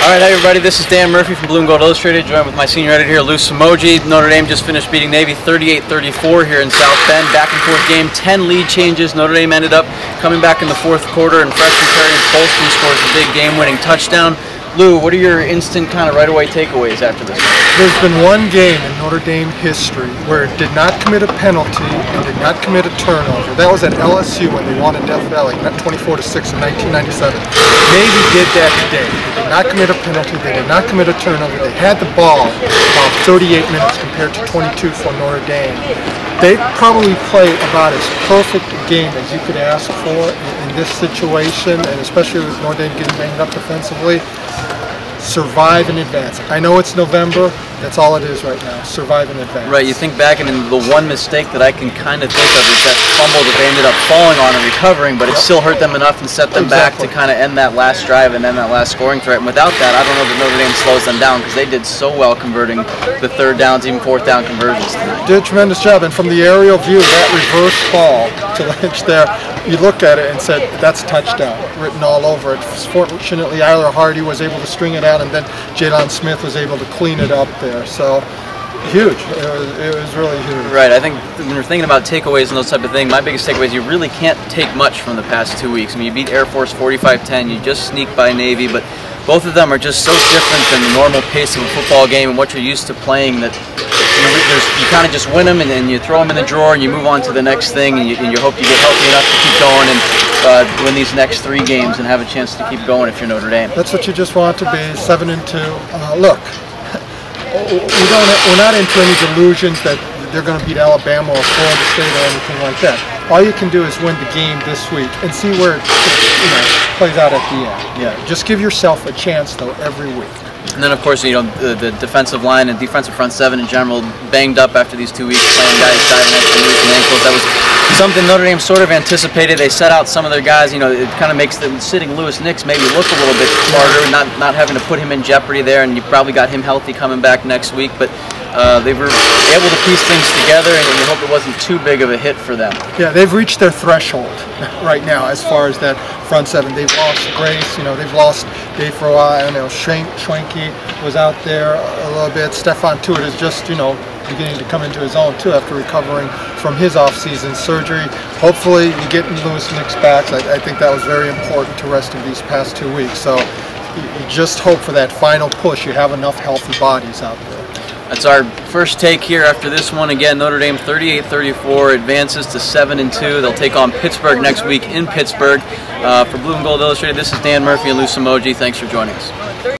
All right, everybody, this is Dan Murphy from Blue and Gold Illustrated, joined with my senior editor here, Lou Somogyi. Notre Dame just finished beating Navy 38-34 here in South Bend. Back and forth game, 10 lead changes. Notre Dame ended up coming back in the fourth quarter, and freshman Tarean Folston scores a big game-winning touchdown. Lou, what are your instant kind of right away takeaways after this? There's been one game in Notre Dame history where it did not commit a penalty and did not commit a turnover. That was at LSU when they won in Death Valley, 24 to 6 in 1997. Navy did that today. Not commit a penalty, they did not commit a turnover. They had the ball about 38 minutes compared to 22 for Notre Dame. They probably played about as perfect a game as you could ask for in this situation, and especially with Notre Dame getting banged up defensively survive in advance. I know it's November, that's all it is right now, survive in advance. Right, you think back and the one mistake that I can kind of think of is that fumble that they ended up falling on and recovering, but it yep. still hurt them enough and set them exactly. back to kind of end that last drive and then that last scoring threat. And without that, I don't know that Notre Dame slows them down because they did so well converting the third downs, even fourth down conversions tonight. Did a tremendous job, and from the aerial view, that reverse ball to Lynch there, you looked at it and said, that's a touchdown, written all over it. Fortunately, Eilar Hardy was able to string it out, and then Jaylon Smith was able to clean it up there. So, huge. It was, it was really huge. Right. I think when you're thinking about takeaways and those type of things, my biggest takeaway is you really can't take much from the past two weeks. I mean, you beat Air Force 45-10, you just sneak by Navy, but both of them are just so different than the normal pace of a football game and what you're used to playing that you, kind of just win them and then you throw them in the drawer and you move on to the next thing and you, and you hope you get healthy enough to keep going and uh, win these next three games and have a chance to keep going if you're Notre Dame. That's what you just want to be, seven and two. Uh, look, we don't, we're not into any delusions that they're going to beat Alabama or Florida State or anything like that. All you can do is win the game this week and see where it you know, plays out at the end. Yeah. Just give yourself a chance though every week. And then, of course, you know the, the, defensive line and defensive front seven in general banged up after these two weeks, playing guys diving at the and ankles. That was something Notre Dame sort of anticipated. They set out some of their guys. You know, it kind of makes the sitting Louis Nix maybe look a little bit smarter, not not having to put him in jeopardy there. And you probably got him healthy coming back next week, but. Uh, they were able to piece things together, and you hope it wasn't too big of a hit for them. Yeah, they've reached their threshold right now as far as that front seven. They've lost Grace, you know, they've lost Dave while. I know Schwenke was out there a little bit. Stephon Tuitt is just, you know, beginning to come into his own too after recovering from his off-season surgery. Hopefully, you get Louis Nix back. I, I think that was very important to rest of these past two weeks. So you just hope for that final push. You have enough healthy bodies out there. That's our first take here after this one. Again, Notre Dame 38-34 advances to 7 and 2. They'll take on Pittsburgh next week in Pittsburgh. Uh, for Blue and Gold Illustrated, this is Dan Murphy and Lou Somogyi. Thanks for joining us.